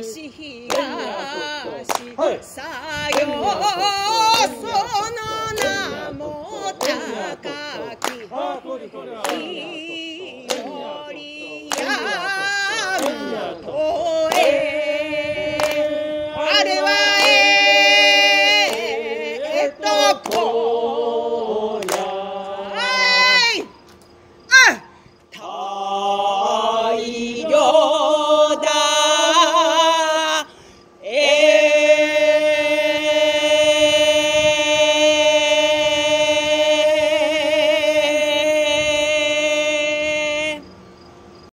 西東さよその名も高き日和山公園あれはええとこ Hey.